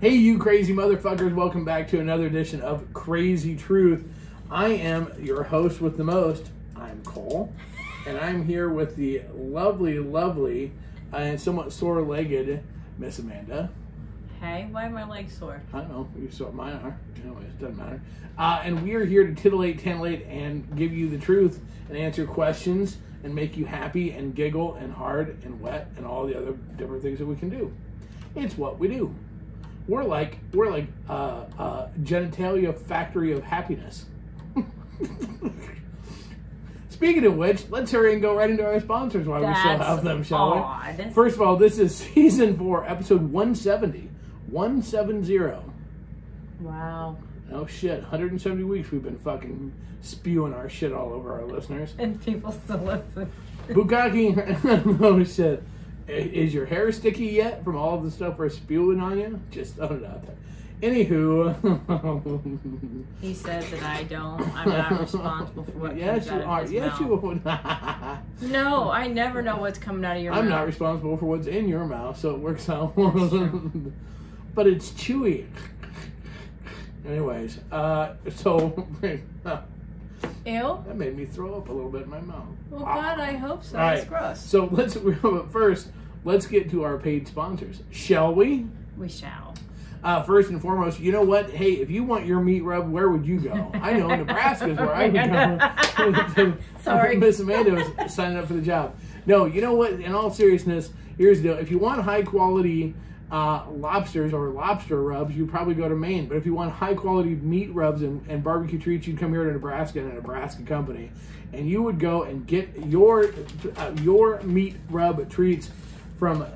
Hey, you crazy motherfuckers, welcome back to another edition of Crazy Truth. I am your host with the most. I'm Kole, and I'm here with the lovely, lovely, uh, and somewhat sore legged Miss Amanda. Hey, why are my legs sore? I don't know, you saw mine are. Anyways, it doesn't matter. Uh, and we are here to titillate, tantillate, and give you the truth and answer questions and make you happy and giggle and hard and wet and all the other different things that we can do. It's what we do. We're like we're like uh, uh, genitalia factory of happiness. Speaking of which, let's hurry and go right into our sponsors while we still have them, shall odd. we? First of all, this is season four, episode 170. 170. Wow. Oh shit, 170 weeks we've been fucking spewing our shit all over our listeners. And people still listen. Bukkake, oh shit. Is your hair sticky yet from all the stuff we're spewing on you? Just throw it out there. Anywho, He said that I don't. I'm not responsible for what yes, comes you out are. of his Yes, mouth. you No, I never know what's coming out of your mouth. I'm mouth. not responsible for what's in your mouth, so it works out. but it's chewy. Anyways, uh, so Ew that Ew. made me throw up a little bit in my mouth. Well, God, I hope so. All It's right. gross. So let's first let's get to our paid sponsors, shall we? We shall. Uh, first and foremost, you know what? Hey, if you want your meat rub, where would you go? I know Nebraska is where I would go. Sorry. Miss Amanda was signing up for the job. No, you know what? In all seriousness, here's the deal: if you want high quality uh, lobsters or lobster rubs, you probably go to Maine. But if you want high quality meat rubs and, and barbecue treats, you'd come here to Nebraska and a Nebraska company, and you would go and get your uh, your meat rub treats from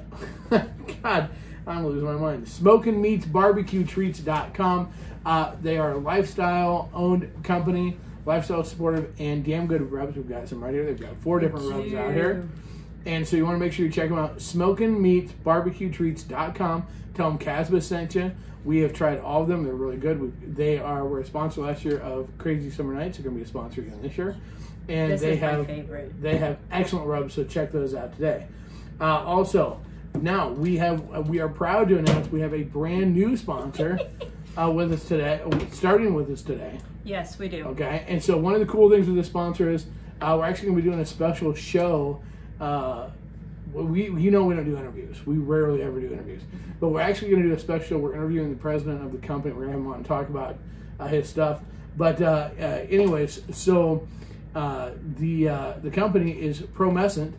God. I'm losing my mind. Smoking Meats Barbecue Treats.com. Uh, they are a lifestyle owned company, lifestyle supportive, and damn good rubs. We've got some right here. They've got four different rubs out here. And so you want to make sure you check them out. Smoking Meats Barbecue Treats.com. Tell them Kasbh sent you. We have tried all of them. They're really good. We, they are were a sponsor last year of Crazy Summer Nights. They're going to be a sponsor again this year. And This they have they have excellent rubs, so check those out today. Uh, also, now we have uh, we are proud to announce we have a brand new sponsor uh, with us today, starting with us today. Yes, we do. Okay, and so one of the cool things with this sponsor is uh, we're actually going to be doing a special show. Uh, we you know we don't do interviews. We rarely ever do interviews, but we're actually going to do a special. We're interviewing the president of the company. We're going to have him on and talk about uh, his stuff. But uh, uh, anyways, so uh, the uh, the company is Promescent,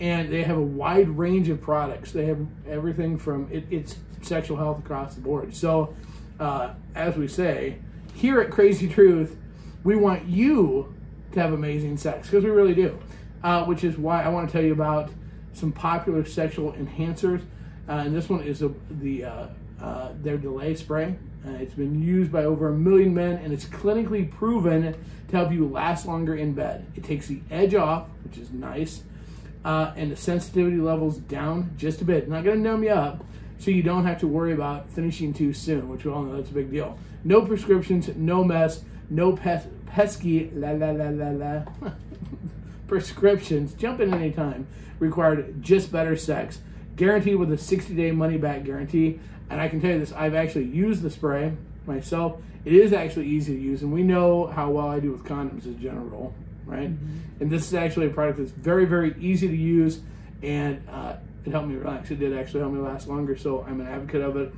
and they have a wide range of products. They have everything from it, it's sexual health across the board. So, uh, as we say here at Crazy Truth, we want you to have amazing sex because we really do. Uh, which is why I want to tell you about some popular sexual enhancers. Uh, and this one is a, the uh, uh, their delay spray. Uh, it's been used by over a million men, and it's clinically proven to help you last longer in bed. It takes the edge off, which is nice, uh, and the sensitivity levels down just a bit. Not going to numb you up, so you don't have to worry about finishing too soon, which we all know that's a big deal. No prescriptions, no mess, no pes- pesky la la la la la prescriptions. Jump in anytime. Required just better sex. Guaranteed with a 60 day money back guarantee. And I can tell you this I've actually used the spray myself. It is actually easy to use, and we know how well I do with condoms as a general rule, right? And this is actually a product that's very, very easy to use, and uh, it helped me relax. It did actually help me last longer, so I'm an advocate of it.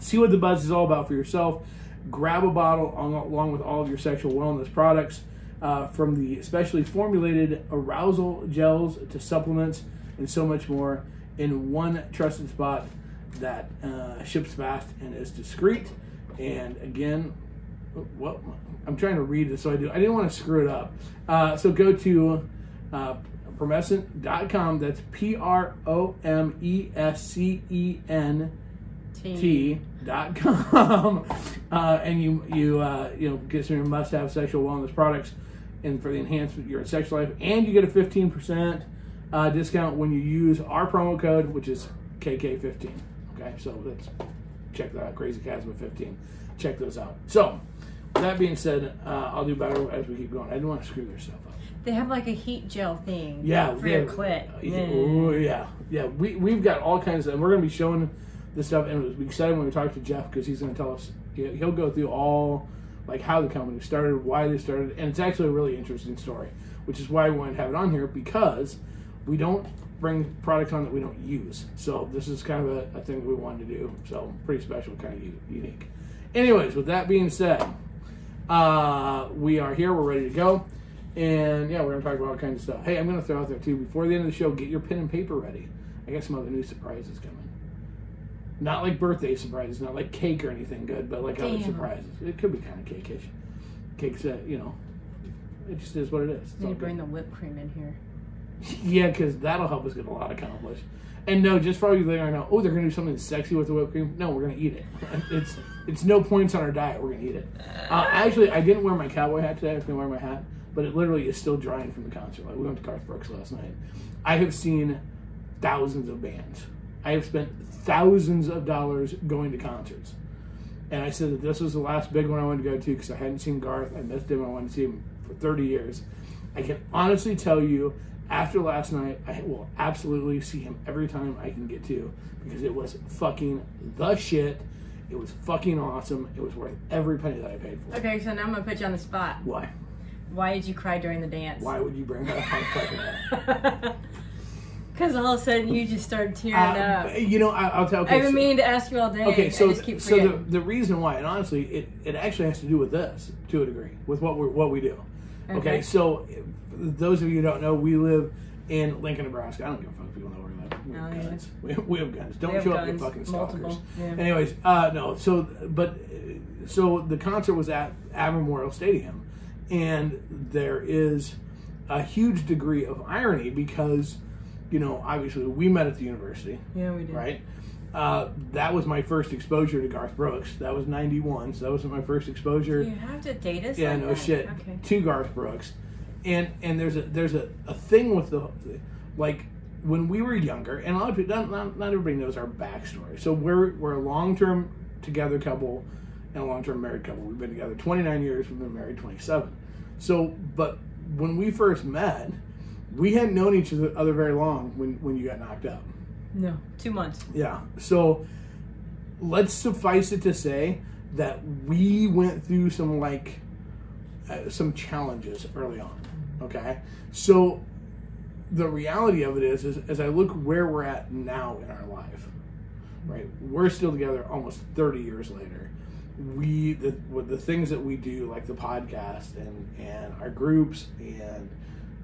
See what the buzz is all about for yourself. Grab a bottle along with all of your sexual wellness products, uh, from the specially formulated arousal gels to supplements and so much more, in one trusted spot that uh, ships fast and is discreet. And again, what I'm trying to read this, so I do. I didn't want to screw it up. Uh, so go to uh, promescent.com. That's P R O M E S C E N T dot com, uh, and you you uh, you know get some of your must have sexual wellness products, and for the enhancement of your sexual life, and you get a fifteen percent uh, discount when you use our promo code, which is KK15. Okay, so let's check that out. Crazy Kasbh 15. Check those out. So, that being said, uh, I'll do better as we keep going. I didn't want to screw their stuff up. They have like a heat gel thing. Yeah, For yeah. your clit. Yeah, oh, yeah, yeah. We we've got all kinds of. And we're gonna be showing this stuff, and was exciting when we talk to Jeff because he's going to tell us. he- He'll go through all like how the company started, why they started, and it's actually a really interesting story, which is why we wanted to have it on here because we don't bring products on that we don't use. So this is kind of a, a thing that we wanted to do. So pretty special, kind of unique. Anyways, with that being said, uh, we are here. We're ready to go. And yeah, we're going to talk about all kinds of stuff. Hey, I'm going to throw out there too, before the end of the show, get your pen and paper ready. I got some other new surprises coming. Not like birthday surprises, not like cake or anything good, but like other surprises. It could be kind of cakeish. Cake's, uh, you know, it just is what it is. You to bring the whipped cream in here. Yeah, because that'll help us get a lot accomplished. And no, just for all you there, I know. Oh, they're gonna do something sexy with the whipped cream. No, we're gonna eat it. It's it's no points on our diet. We're gonna eat it. Uh, actually, I didn't wear my cowboy hat today. I was gonna wear my hat, but it literally is still drying from the concert. Like we went to Garth Brooks last night. I have seen thousands of bands. I have spent thousands of dollars going to concerts. And I said that this was the last big one I wanted to go to because I hadn't seen Garth. I missed him. I wanted to see him for 30 years. I can honestly tell you, after last night, I will absolutely see him every time I can get to because it was fucking the shit. It was fucking awesome. It was worth every penny that I paid for. it. Okay, so now I'm gonna put you on the spot. Why? Why did you cry during the dance? Why would you bring that up on fucking Because all of a sudden you just started tearing uh, up. You know, I, I'll tell. Okay, I've been so- meaning to ask you all day. Okay, so I just keep so the, the reason why, and honestly, it, it actually has to do with this to a degree, with what we what we do. Okay, Okay. so if- those of you who don't know, we live in Lincoln, Nebraska. I don't give a fuck if people know where we have Oh, guns. We, we have guns. Don't show up, guns, you fucking stalkers. multiple, yeah. Anyways, uh, no. So, but so the concert was at Memorial Stadium, and there is a huge degree of irony because, you know, obviously we met at the university yeah, we did. right? Uh, that was my first exposure to Garth Brooks. That was '91, so that was my first exposure. You have to date us. yeah, like no that? shit. Okay. To Garth Brooks, and and there's a there's a, a thing with the like when we were younger, and a lot of people not, not, not everybody knows our backstory. So we're we're a long term together couple and a long term married couple. We've been together 29 years. We've been married 27. So, but when we first met, we hadn't known each other very long when when you got knocked up. No, two months. Yeah. So let's suffice it to say that we went through some like uh, some challenges early on. Okay. So the reality of it is, is as I look where we're at now in our life, right? We're still together almost 30 years later. We the the things that we do, like the podcast and and our groups and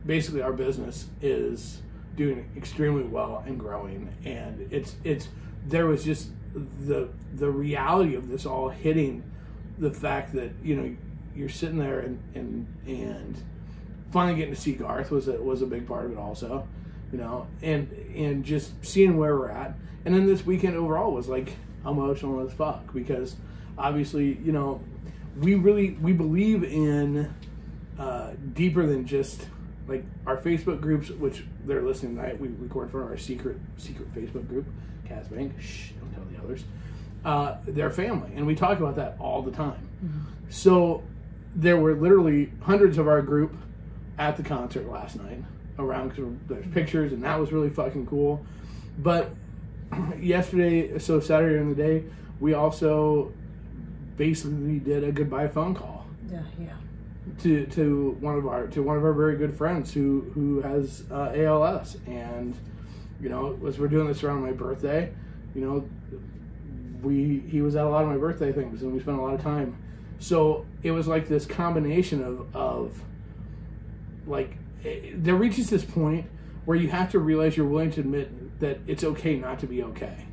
basically our business is doing extremely well and growing and it's it's there was just the the reality of this all hitting the fact that you know you're sitting there and and and finally getting to see Garth was a, was a big part of it also you know and and just seeing where we're at and then this weekend overall was like emotional as fuck because obviously you know we really we believe in uh, deeper than just like our Facebook groups, which they're listening tonight. We record for our secret secret Facebook group, Casbank. Shh, don't tell the others. Uh, they're family, and we talk about that all the time. So there were literally hundreds of our group at the concert last night. Around, cause there's pictures, and that was really fucking cool. But yesterday, so Saturday in the day, we also basically did a goodbye phone call Yeah, yeah. to to one of our to one of our very good friends who who has uh, ALS, and you know, as we're doing this around my birthday, you know, we he was at a lot of my birthday things, and we spent a lot of time. So it was like this combination of of like it, there reaches this point where you have to realize you're willing to admit that it's okay not to be okay,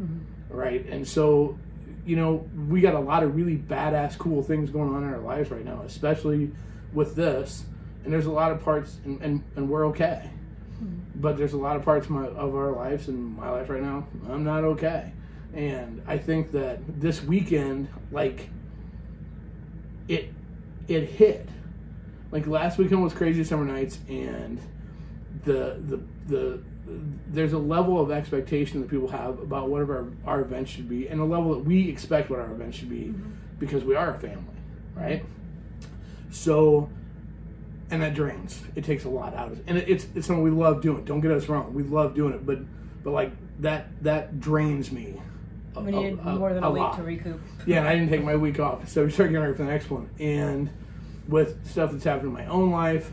mm-hmm. right? And so you know, we got a lot of really badass, cool things going on in our lives right now, especially with this. And there's a lot of parts, and, and, and we're okay. Hmm. But there's a lot of parts of, my, of our lives and my life right now, I'm not okay. And I think that this weekend, like, it it hit. Like last weekend was crazy summer nights, and the the the there's a level of expectation that people have about whatever our, our event should be, and a level that we expect what our event should be, mm-hmm. because we are a family, right? So, and that drains. It takes a lot out of us, and it, it's it's something we love doing. Don't get us wrong, we love doing it, but but like that that drains me a- We needed a- more than a, a week lot. to recoup. Yeah, and I didn't take my week off, so we started getting ready for the next one. And with stuff that's happened in my own life,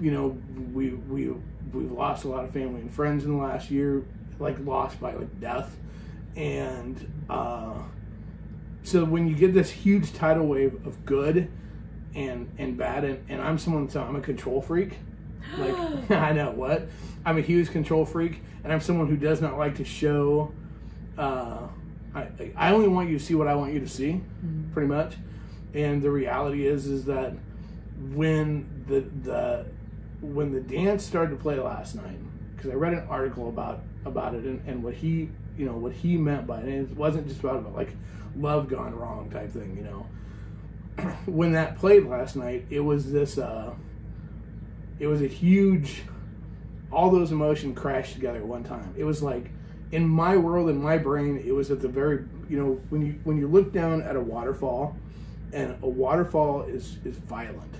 you know, we we we've lost a lot of family and friends in the last year, like lost by like death, and uh, so when you get this huge tidal wave of good and and bad, and, and I'm someone that's I'm a control freak. Like I know what I'm a huge control freak, and I'm someone who does not like to show. Uh, I I only want you to see what I want you to see, pretty much. And the reality is is that when the the when the dance started to play last night, because I read an article about about it and, and what he you know what he meant by it, and it wasn't just about, like love gone wrong type thing, you know. when that played last night, it was this. Uh, it was a huge all those emotions crashed together at one time it was like in my world in my brain it was at the very you know when you when you look down at a waterfall and a waterfall is is violent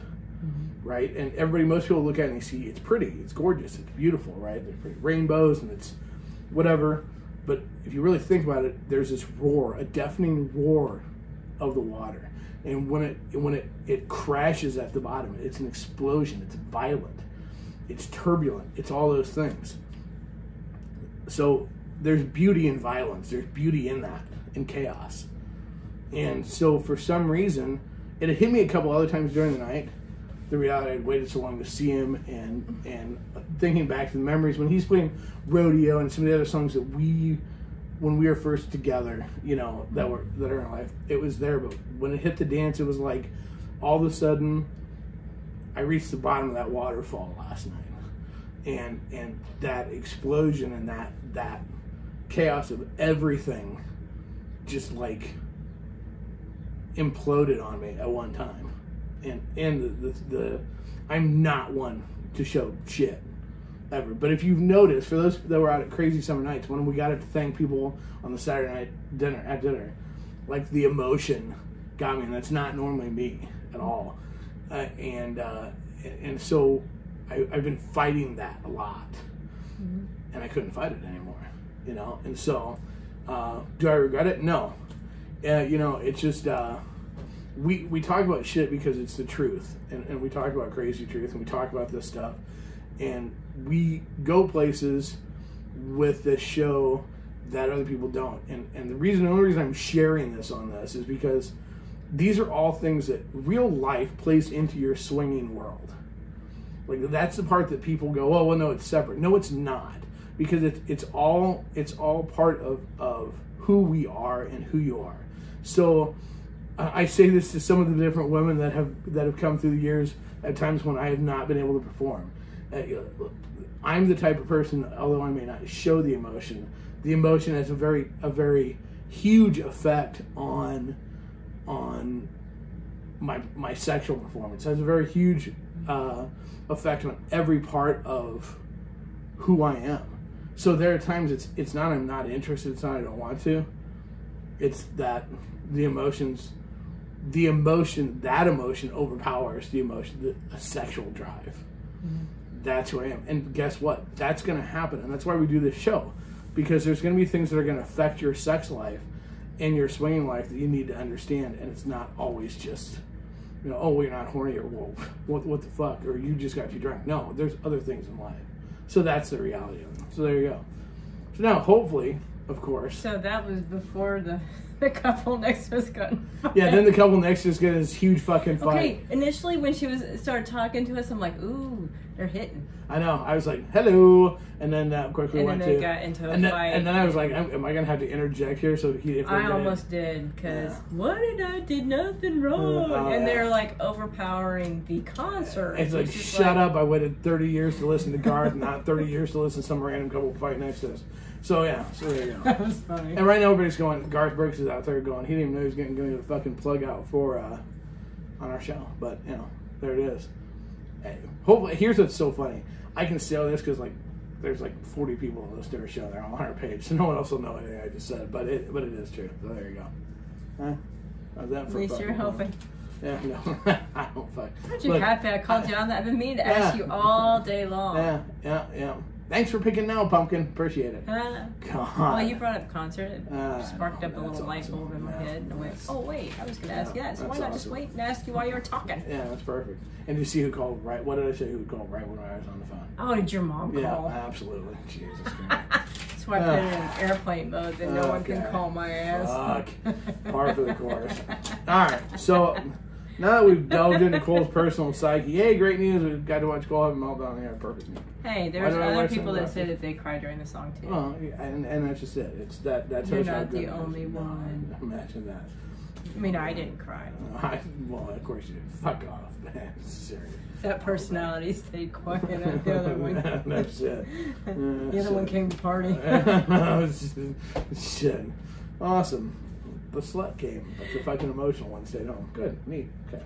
mm-hmm. right? And everybody most people look at it and they see it's pretty it's gorgeous it's beautiful right? There's pretty rainbows and it's whatever. But if you really think about it there's this roar a deafening roar of the water. And when it when it it crashes at the bottom it's an explosion it's violent it's turbulent it's all those things. So there's beauty in violence there's beauty in that in chaos and so for some reason it hit me a couple other times during the night the reality I'd waited so long to see him and and thinking back to the memories when he's playing rodeo and some of the other songs that we when we were first together, you know, that were that are in life, it was there. But when it hit the dance, it was like all of a sudden, I reached the bottom of that waterfall last night, and and that explosion and that that chaos of everything, just like imploded on me at one time, and and the the, the I'm not one to show shit ever. But if you've noticed, for those that were out at Crazy Summer Nights, when we got to thank people on the Saturday night dinner at dinner, like the emotion got me, and that's not normally me at all. Uh, and uh, and so I, I've been fighting that a lot, and I couldn't fight it anymore, you know. And so, uh, do I regret it? No. Uh, you know, it's just uh, we we talk about shit because it's the truth, and, and we talk about crazy truth, and we talk about this stuff, and we go places with this show that other people don't. And and the reason, the only reason I'm sharing this on this is because these are all things that real life plays into your swinging world. Like that's the part that people go, oh well, no, it's separate. No, it's not because it's it's all it's all part of of who we are and who you are. So uh, I say this to some of the different women that have that have come through the years at times when I have not been able to perform. Uh, I'm the type of person, although I may not show the emotion, the emotion has a very a very huge effect on on my my sexual performance. It has a very huge uh, effect on every part of who I am. So there are times it's it's not I'm not interested. It's not I don't want to. It's that the emotions, the emotion, that emotion overpowers the emotion, the a sexual drive. Mm-hmm. That's who I am. And guess what? That's going to happen, and that's why we do this show, because there's going to be things that are going to affect your sex life and your swinging life that you need to understand, and it's not always just. You know, oh, you're not horny, or well, what, what the fuck, or you just got too drunk. No, there's other things in life. So that's the reality of it. So there you go. So now, hopefully, of course, So that was before the the couple next was us got. in a yeah. Then the couple next to us get this huge fucking fight. Okay, initially when she was started talking to us, I'm like, ooh, they're hitting. I know. I was like, hello, and then uh, quickly And then went they to. got into a and then, fight. and then I was like, am, am I gonna have to interject here? So he, if I get almost did because Yeah. what did I did nothing wrong, Oh, and they're like overpowering the concert. It's like, shut like- up! I waited thirty years to listen to Garth, not thirty years to listen to some random couple fight next to us. So yeah, so there you go. That was funny. And right now everybody's going. Garth Brooks is out there going. He didn't even know he was getting going to the fucking plug out for uh, on our show, but you know, there it is. Hey, hopefully, here's what's so funny. I can say all this because like there's like 40 people that listen to our show. They're all on our page, so no one else will know anything I just said. But it, but it is true. So there you go. Huh? How's that At for least fucking you're fun? helping. Yeah, no, I don't fuck. Aren't you Look, happy I called you on that? I've been meaning to Yeah. ask you all day long. Yeah, yeah, yeah. Thanks for picking now, pumpkin. Appreciate it. Uh, God. well, you brought up concert. It Uh, sparked up a little light bulb in my Yeah, head, and I went, "Oh wait, I was going to ask you that. So why not just wait and ask you while you were talking?" Yeah, that's perfect. And you see who called right? What did I say? Who called right when I was on the phone? Oh, did your mom call? Yeah, absolutely. Jesus Christ. That's why I put it in airplane mode, then no one can call my ass. Fuck. Par for the course. All right, so now that we've delved into Kole's personal psyche, hey, great news! We've got to watch Cole have a meltdown here. Perfect news. Hey, there's other people that say that they cry during the song too. Oh, yeah, and, and that's just it. It's that that You're tells you how not the it is. only No, one. Imagine that. I mean, I didn't cry. I, well, of course you did. Fuck off, man. Serious. That personality stayed quiet. The other one, no shit. the other one came to party. no, shit. Awesome. The slut game. the fucking emotional one stayed home. Good, neat. Okay.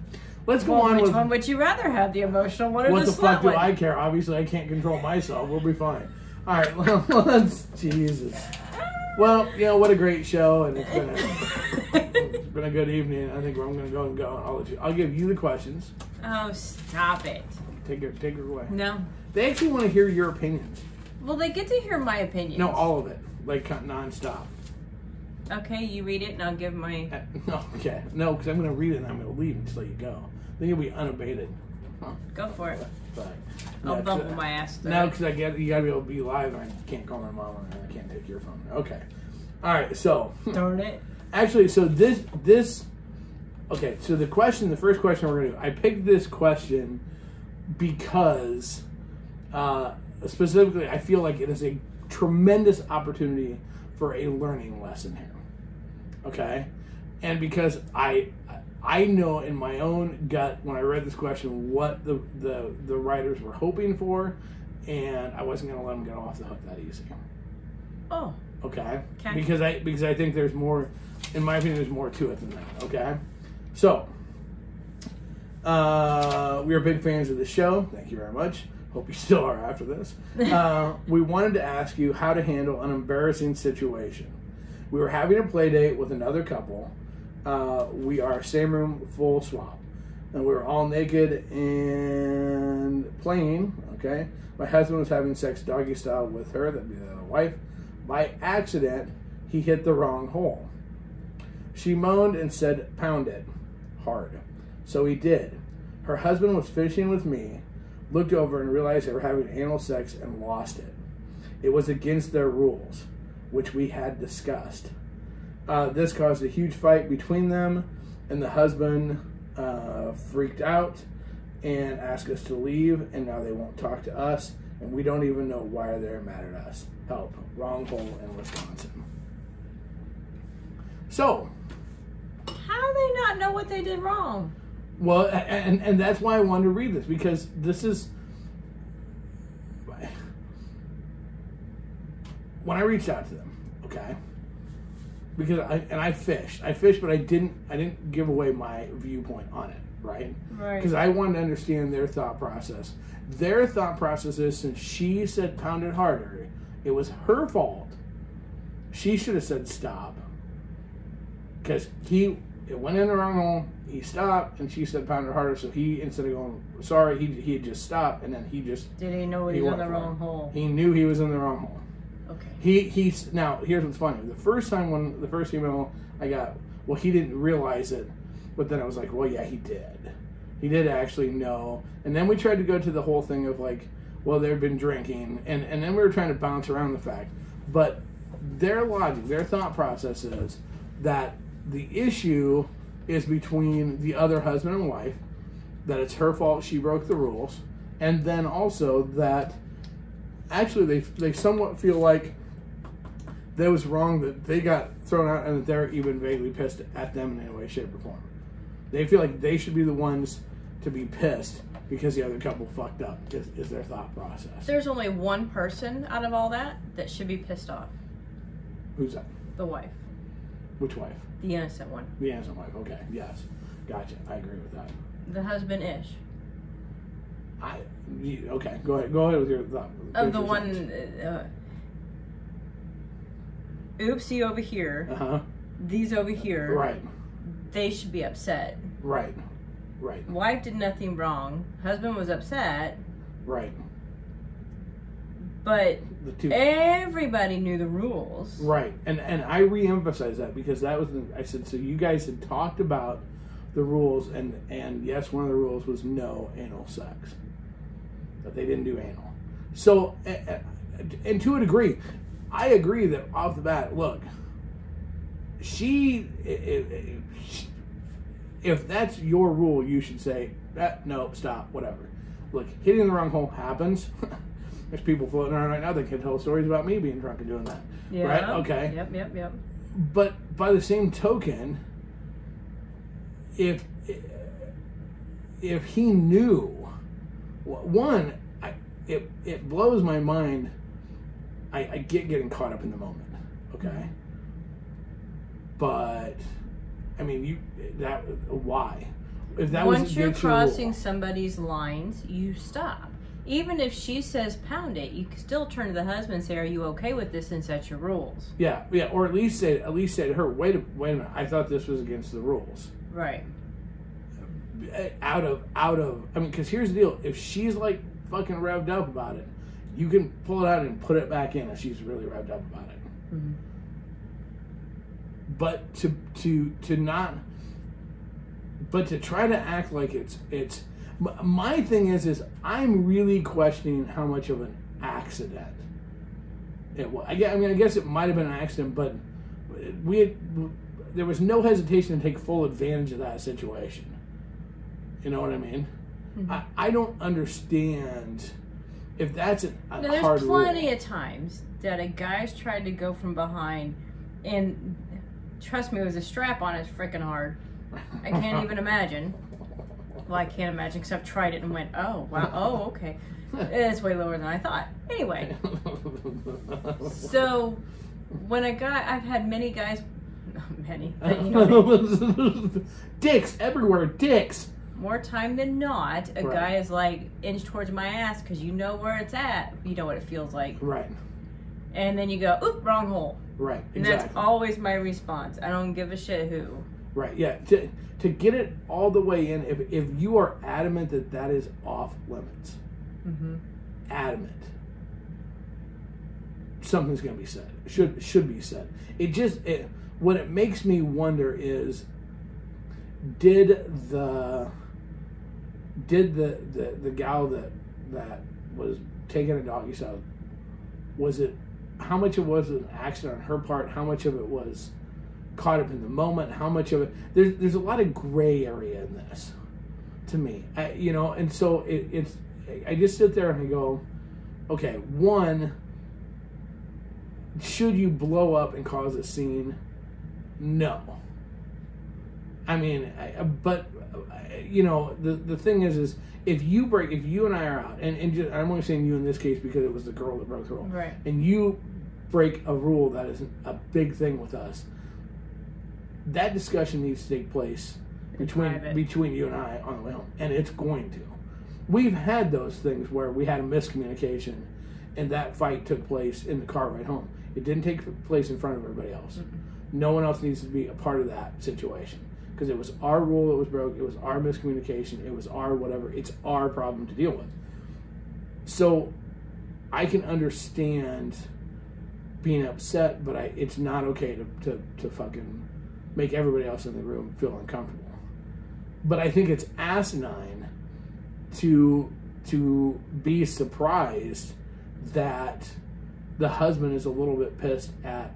Let's go Well, on which with one would you rather have, the emotional one or what the, the fuck do one? I care? Obviously, I can't control myself. We'll be fine. All right, Well, let's. Jesus. Well, you know what a great show, and it's been a, it's been a good evening. I think I'm going to go and go. And I'll let you. I'll give you the questions. oh, stop it! Take her, take her away. No. They actually want to hear your opinions. Well, they get to hear my opinion. No, all of it, like nonstop. Okay, you read it, and I'll give my. Uh, No, okay, no, because I'm going to read it and I'm going to leave until you go. Then you'll be unabated. Huh, Go for it. Fine. I'll bumble 'cause- my ass through No, because I get you gotta be able to be live, and I can't call my mom, and I can't take your phone. Okay. All right. So Darn it. actually, so this this okay. So the question, the first question we're gonna do, I picked this question because uh, specifically, I feel like it is a tremendous opportunity for a learning lesson here. Okay, and because I I know in my own gut when I read this question what the the, the writers were hoping for, and I wasn't going to let them get off the hook that easy. Oh, Okay? Okay. Because I because I think there's more, in my opinion, there's more to it than that. Okay, so uh, we are big fans of the show. Thank you very much. Hope you still are after this. Uh, we wanted to ask you how to handle an embarrassing situation. We were having a play date with another couple. Uh, we are same room, full swap, and we were all naked and playing. Okay, my husband was having sex doggy style with her. That'd be the wife. By accident, he hit the wrong hole. She moaned and said, "Pound it hard." So he did. Her husband was fishing with me, looked over and realized they were having anal sex and lost it. It was against their rules, which we had discussed. Uh, this caused a huge fight between them, and the husband uh, freaked out and asked us to leave, and now they won't talk to us, and we don't even know why they're mad at us. Help. Wrong hole in Wisconsin. So, how do they not know what they did wrong? Well, and and that's why I wanted to read this because this is when I reached out to them, okay? Because I and I fished, I fished, but I didn't I didn't give away my viewpoint on it, right? Right. Because I wanted to understand their thought process. Their thought process is since she said pound it harder, it was her fault. She should have said stop. Because he it went in the wrong hole, he stopped, and she said pound it harder. So he instead of going sorry, he he had just stopped, and then he just Did he know he he was in the wrong hole? he knew he was in the wrong hole. Okay. He he's now here's what's funny. The first time when the first email I got, well, he didn't realize it, but then I was like, well, yeah, he did. He did actually know. And then we tried to go to the whole thing of like, well, they've been drinking, and and then we were trying to bounce around the fact, but their logic, their thought process is that the issue is between the other husband and wife, that it's her fault she broke the rules, and then also that actually they they somewhat feel like that was wrong that they got thrown out and that they're even vaguely pissed at them in any way, shape, or form. They feel like they should be the ones to be pissed because the other couple fucked up. Is, is their thought process? There's only one person out of all that that should be pissed off. Who's that? The wife. Which wife? The innocent one. The innocent wife. Okay, yes, gotcha. I agree with that. The husband ish. I you- okay. Go ahead. Go ahead with your thought. Of the one. Uh, oopsie over here. Uh huh. These over here. Right. They should be upset. Right. Right. Wife did nothing wrong. Husband was upset. Right. But The two. everybody knew the rules. Right, and and I reemphasize that because that was the, I said so. You guys had talked about the rules, and and yes, one of the rules was no anal sex, that they didn't do anal. So, and to a degree, I agree that off the bat, look, she, if that's your rule, you should say eh, that. No, stop, whatever. Look, hitting the wrong hole happens. There's people floating around right now that can tell stories about me being drunk and doing that. Yeah. Right? Okay. Yep, yep, yep. But by the same token, if if he knew, one, I, it it blows my mind. I, I get getting caught up in the moment, okay. But I mean, you that why? If that was Once you're against your rule- crossing somebody's lines, you stop. Even if she says pound it, you can still turn to the husband and say, "Are you okay with this?" and set your rules. yeah, yeah, or at least say at least say to her, wait a wait a minute, I thought this was against the rules. Right. Out of out of I mean, because here's the deal: if she's like fucking revved up about it, you can pull it out and put it back in if she's really revved up about it. Mhm. But to to to not, but to try to act like it's it's. My thing is, is I'm really questioning how much of an accident it was. I mean, I guess it might have been an accident, but we had, there was no hesitation to take full advantage of that situation. You know what I mean? I, mm-hmm. I don't understand if that's a, a Now, there's plenty rule. of times that a guy's tried to go from behind, and trust me, it was a strap on it freaking hard. I can't even imagine. Well, I can't imagine because I've tried it and went, oh, wow, oh, okay. It's way lower than I thought. Anyway, so when a guy, I've had many guys, many, but you know, dicks everywhere, dicks. More time than not, a Right. guy is like inch towards my ass because you know where it's at. You know what it feels like. Right, And then you go, oop, wrong hole. right, And that's always my response. I don't give a shit who. Right, yeah. To to get it all the way in, if if you are adamant that that is off limits, Mm-hmm. adamant, something's going to be said. Should should be said. It just it, what it makes me wonder is, did the did the the, the gal that that was taking a doggy style, was it how much it was an accident on her part? How much of it was caught up in the moment? How much of it? There's there's a lot of gray area in this, to me. I, you know, and so it, it's. I just sit there and I go, okay, one. Should you blow up and cause a scene? No. I mean, I, but you know, the the thing is, is if you break, if you and I are out, and, and just, I'm only saying you in this case because it was the girl that broke the rule, Right. and you break a rule that is a big thing with us, that discussion needs to take place between private. between you and I on the way home, and it's going to. We've had those things where we had a miscommunication, and that fight took place in the car ride home. It didn't take place in front of everybody else. No one else needs to be a part of that situation because it was our rule that was broke. It was our miscommunication. It was our whatever. It's our problem to deal with. So, I can understand being upset, but I it's not okay to to, to fucking make everybody else in the room feel uncomfortable. But I think it's asinine to to be surprised that the husband is a little bit pissed at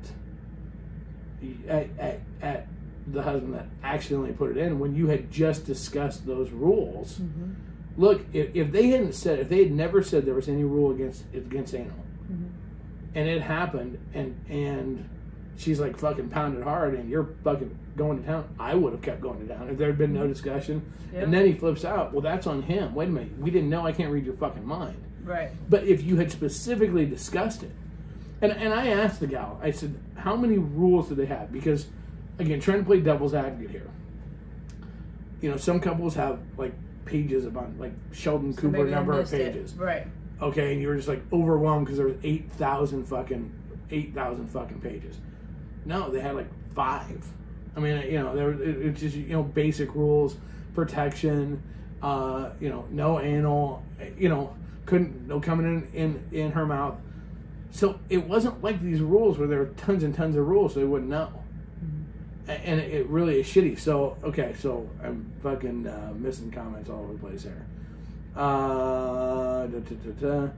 at, at, at the husband that accidentally put it in when you had just discussed those rules. Mm-hmm. Look, if, if they hadn't said, if they had never said there was any rule against against anal, mm-hmm. and it happened, and and she's like fucking pounded hard, and you're fucking going to town, I would have kept going to town if there had been no mm-hmm. discussion. Yep. And then he flips out. Well, that's on him. Wait a minute, we didn't know. I can't read your fucking mind. Right. But if you had specifically discussed it, and and I asked the gal, I said, how many rules do they have? Because again, trying to play devil's advocate here. You know, some couples have like pages about like Sheldon Cooper number of missed it. pages. Right. Okay, and you were just like overwhelmed because there was eight thousand fucking eight thousand fucking pages. No, they had like five. I mean, you know, there it, it's just you know basic rules, protection, uh, you know, no anal, you know, couldn't no coming in in in her mouth, So it wasn't like these rules where there were tons and tons of rules, so they wouldn't know. And it really is shitty. So okay, so I'm fucking uh, missing comments all over the place here. Uh, da, da, da, da.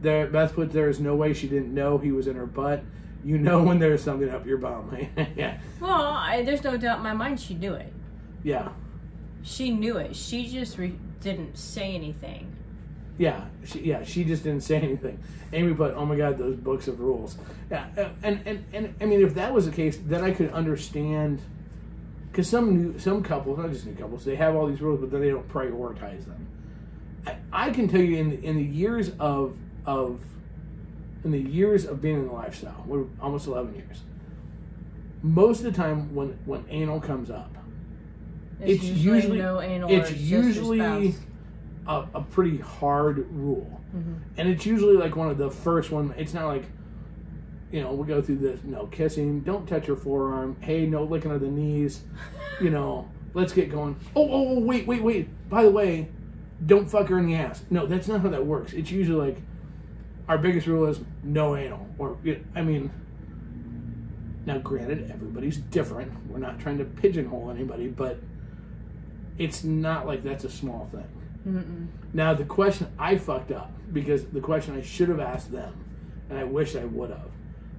There, Beth put there is no way she didn't know he was in her butt. You know when there's something up your bum. yeah, Well, I, there's no doubt in my mind she knew it. yeah, She knew it. She just re- didn't say anything. Yeah. She, yeah, she just didn't say anything. Amy put, "Oh my god, those books of rules." Yeah, and and and I mean, if that was the case, then I could understand. Because some new, some couples, not just new couples, they have all these rules, but then they don't prioritize them. I, I can tell you, in the, in the years of of in the years of being in the lifestyle, we're almost eleven years. Most of the time, when when anal comes up, It's, It's usually, usually- no anal. it's usually. A, a pretty hard rule, Mm-hmm. and it's usually like one of the first one. It's not like, you know, we go through this. No kissing. Don't touch her forearm. Hey, no licking of the knees. You know, let's get going. Oh, oh, oh, wait, wait, wait. By the way, don't fuck her in the ass. No, that's not how that works. It's usually like, our biggest rule is no anal. Or I mean, now granted, everybody's different. We're not trying to pigeonhole anybody, but it's not like that's a small thing. Mm-mm. Now the question I fucked up because the question I should have asked them, and I wish I would have,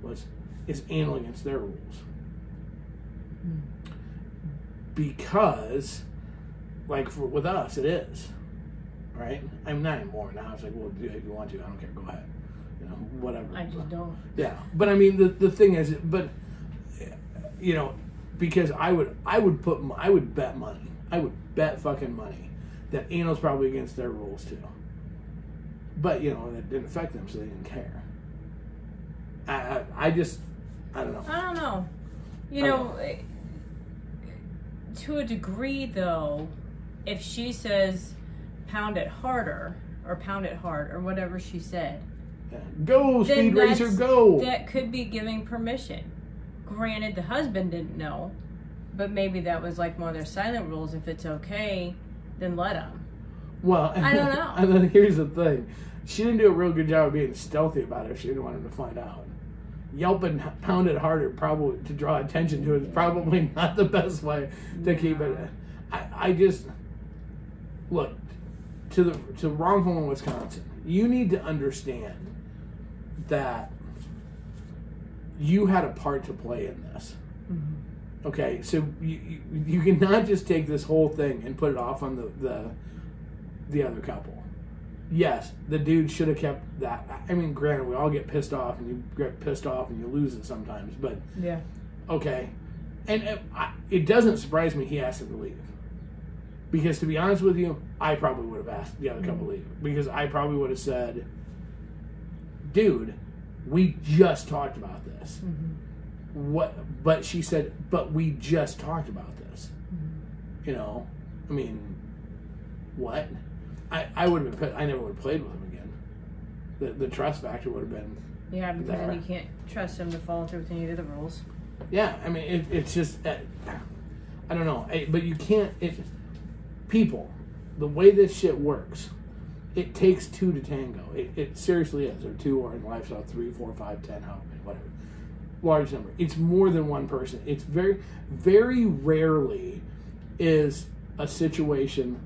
was is anal against their rules? Hmm. Because, like for, with us, it is, right? I'm not anymore now. It's like, well, do if you want to. I don't care. Go ahead. You know, whatever. I just don't. Yeah, but I mean the the thing is, but you know, because I would I would put I would bet money I would bet fucking money that anal's probably against their rules too. But you know, it didn't affect them, so they didn't care. I I, I just I don't know. I don't know. You know, eh, to a degree, though, if she says pound it harder or pound it hard or whatever she said, Yeah. Go speed racer, go! that could be giving permission. Granted, the husband didn't know, but maybe that was like one of their silent rules. If it's okay, then let him. Well, I don't know. and then here's the thing: she didn't do a real good job of being stealthy about it. If she didn't want him to find out. Yelping, pounded harder, probably to draw attention to it is probably not the best way to keep it. I, I just look to the to wrongful in Wisconsin. You need to understand that you had a part to play in this. Mm-hmm. Okay, so you, you you cannot just take this whole thing and put it off on the the, the other couple. Yes, the dude should have kept that. I mean, granted, we all get pissed off, and you get pissed off, and you lose it sometimes. But Yeah. okay, and it, I, it doesn't surprise me he asked him to leave. Because to be honest with you, I probably would have asked the other couple to mm. leave because I probably would have said, "Dude, we just talked about this." Mm-hmm. What but she said but we just talked about this. You know i mean what? I i would have been i never would have played with him again. The the trust factor would have been Yeah, because There. then you can't trust him to follow through with any of the rules. yeah i mean it, it's just uh, i don't know I, but you can't it people the way this shit works it takes two to tango. It, it seriously is or two or in lifestyle three four five ten however many whatever large number. It's more than one person. It's very, very rarely is a situation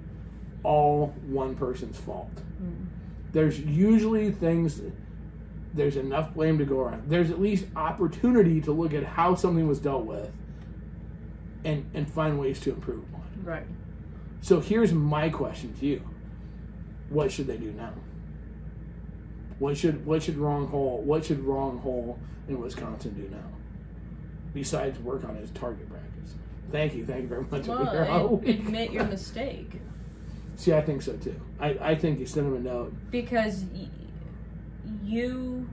all one person's fault. Mm. There's usually things, there's enough blame to go around. There's at least opportunity to look at how something was dealt with and, and find ways to improve on it. Right. So here's my question to you. What should they do now? What should what should wrong hole what should wrong hole in Wisconsin do now? Besides work on his target practice. Thank you, thank you very much. I'll be here all Well, admit your mistake. See, I think so too. I, I think you send him a note. because y- you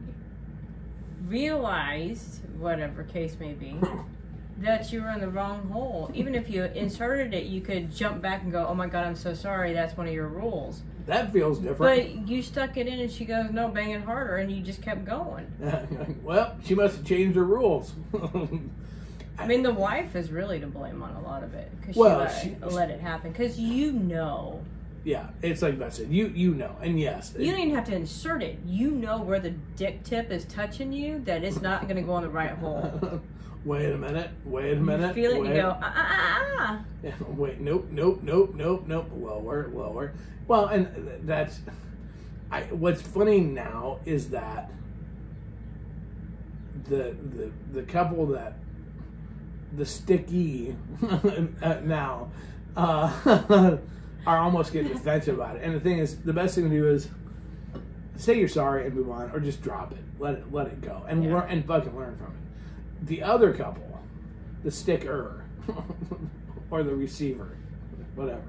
realized whatever case may be that you were in the wrong hole even if you inserted it you could jump back and go oh my god i'm so sorry that's one of your rules That feels different. but you stuck it in and she goes no bang it harder and you just kept going well, she must have changed her rules. i mean the wife is really to blame on a lot of it because Well, she, she- let, let it happen because you know Yeah, it's like Beth said. You you know, and yes, You don't even have to insert it. You know where the dick tip is touching you, that it's not going to go in the right hole. wait a minute, wait a minute. You feel it, wait. you go, ah, ah, ah, ah. Yeah, wait, nope, nope, nope, nope, nope. Lower, lower. Well, and that's. I. What's funny now is that the the the couple that the sticky uh, now uh, are almost getting defensive about it. And the thing is, the best thing to do is say you're sorry and move on, or just drop it, let it let it go, and Yeah. learn and fucking learn from it. The other couple, the sticker or the receiver, whatever.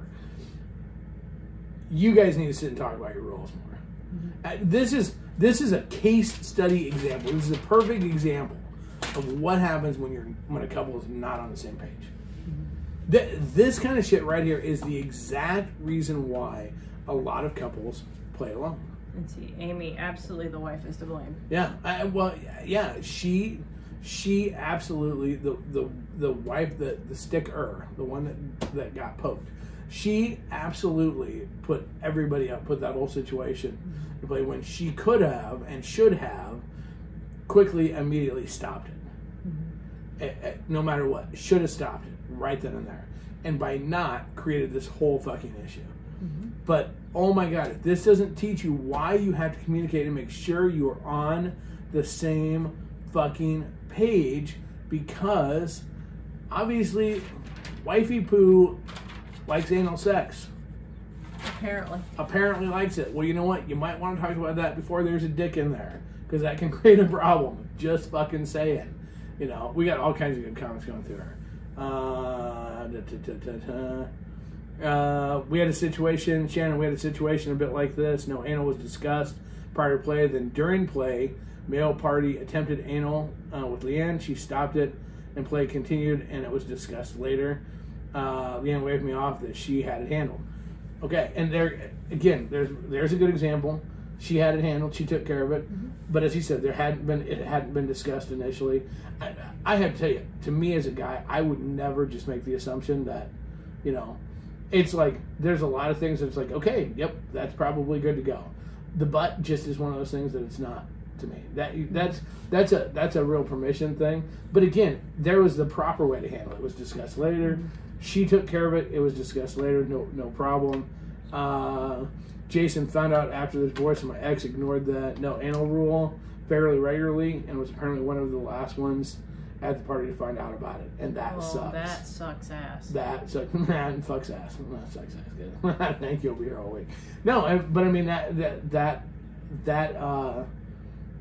You guys need to sit and talk about your rules more. Uh, this is this is a case study example. This is a perfect example of what happens when you're when a couple is not on the same page. Th- this kind of shit right here is the exact reason why a lot of couples play alone. And see, Amy, absolutely the wife is to blame. Yeah, I, well, yeah, she, she absolutely the the the wife the the sticker, the one that that got poked. She absolutely put everybody up, put that whole situation in play when she could have and should have quickly, immediately stopped it. Eh, no matter what, should have stopped it right then and there, and by not created this whole fucking issue. But oh my god, if this doesn't teach you why you have to communicate and make sure you are on the same fucking page, because obviously, wifey poo likes anal sex. Apparently. Apparently likes it. Well, you know what? You might want to talk about that before there's a dick in there, because that can create a problem. Just fucking saying. You know, we got all kinds of good comments going through her. Uh, da, da, da, da, da. Uh, we had a situation, Shannon. We had a situation a bit like this. No anal was discussed prior to play. Then during play, male party attempted anal uh, with Leanne. She stopped it, and play continued, and it was discussed later. Uh, Leanne waved me off that she had it handled. Okay, and there again, there's there's a good example. She had it handled. She took care of it. But as he said, there hadn't been it hadn't been discussed initially. I, I have to tell you, to me as a guy, I would never just make the assumption that, you know, it's like there's a lot of things that's like okay, yep, that's probably good to go. The butt just is one of those things that it's not to me. That that's that's a that's a real permission thing. But again, there was the proper way to handle it. It was discussed later. She took care of it. It was discussed later. No no problem. Uh, Jason found out after the divorce, and my ex ignored the no anal rule fairly regularly, and was apparently one of the last ones at the party to find out about it, and that Oh, sucks. that sucks ass. That sucks. Man, fucks ass. That sucks ass. Good. Thank you. I'll be here all week. No, but I mean that that that that uh,